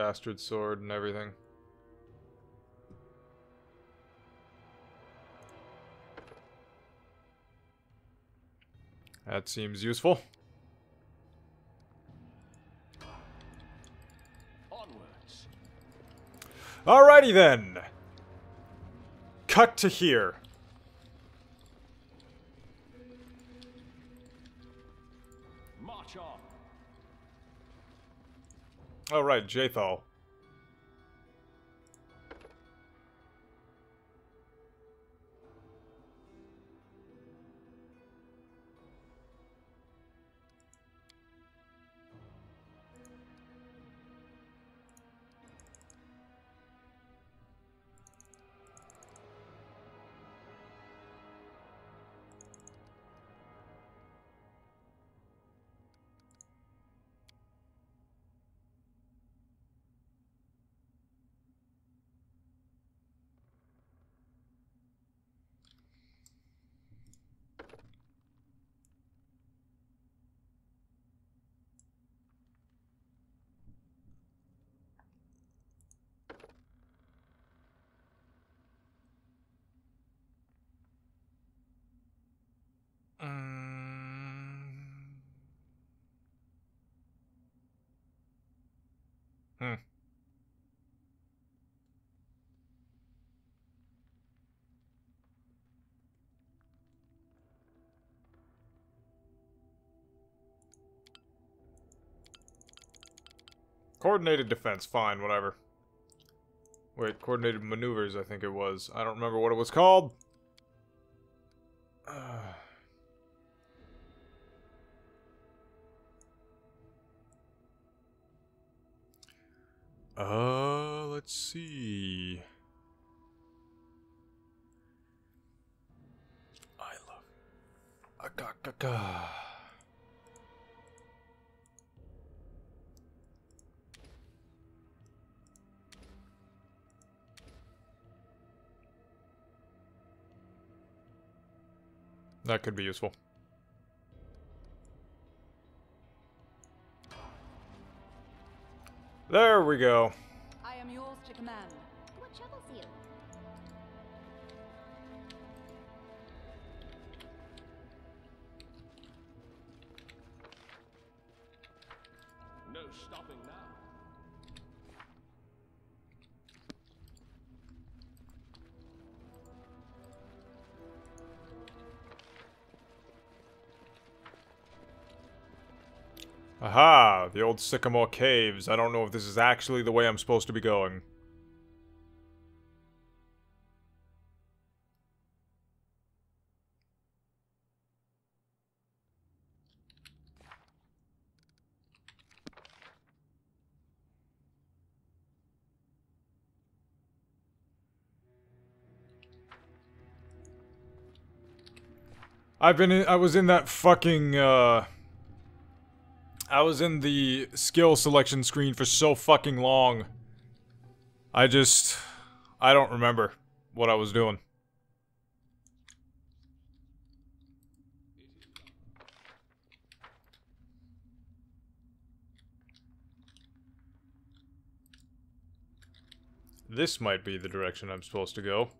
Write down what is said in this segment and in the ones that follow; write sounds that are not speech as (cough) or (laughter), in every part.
bastard sword and everything. That seems useful. Onwards. Alrighty then. Cut to here. Oh, Alright, Jaethal. Coordinated defense, fine, whatever. Wait, coordinated maneuvers, I think it was. I don't remember what it was called. Uh. (sighs) Uh, let's see. I love. Agagaga. That could be useful. There we go. I am yours to command. What troubles you? No stopping now. Aha! The old Sycamore Caves. I don't know if this is actually the way I'm supposed to be going. I've been in, I was in that fucking, uh... I was in the skill selection screen for so fucking long. I just... I don't remember what I was doing. This might be the direction I'm supposed to go.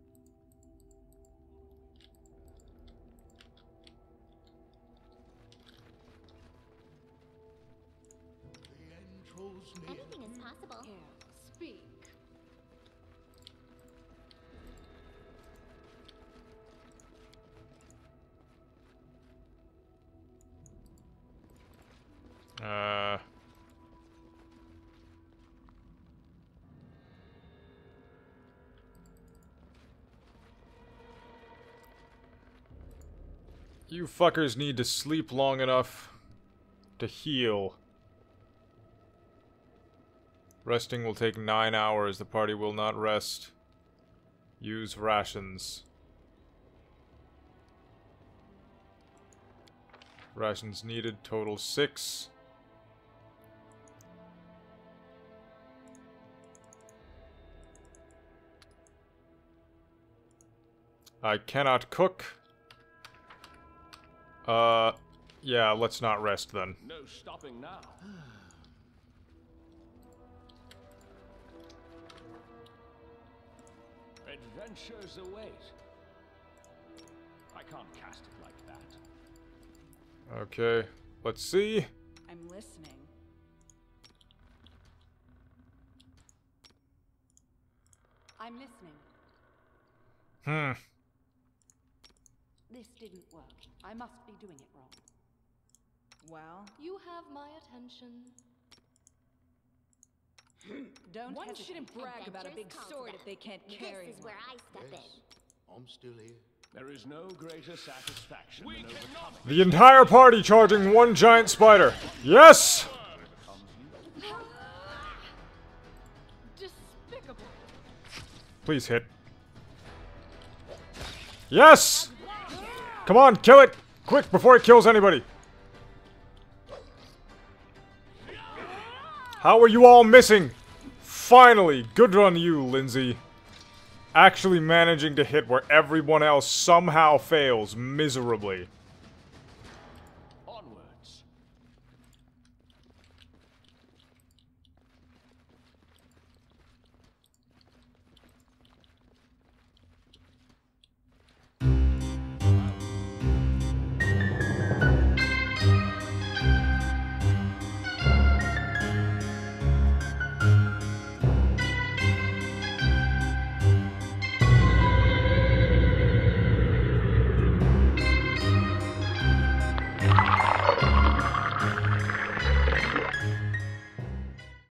Anything is possible. Speak. Uh... You fuckers need to sleep long enough to heal. Resting will take nine hours. The party will not rest. Use rations. Rations needed, total six. I cannot cook. Uh, yeah, let's not rest then. No stopping now. Adventures await. I can't cast it like that. Okay, let's see. I'm listening. I'm listening. Hmm. This didn't work. I must be doing it wrong. Well, You have my attention. Hmm. Don't one hesitate. shouldn't brag about a big sword if they can't carry This is where. I step Yes, in. I'm still here. There is no greater satisfaction We than cannot overcoming. The entire party charging one giant spider. Yes! Despicable. Please hit. Yes! Come on, kill it! Quick, before it kills anybody. How are you all missing? Finally, good on you, Linzi. Actually managing to hit where everyone else somehow fails miserably.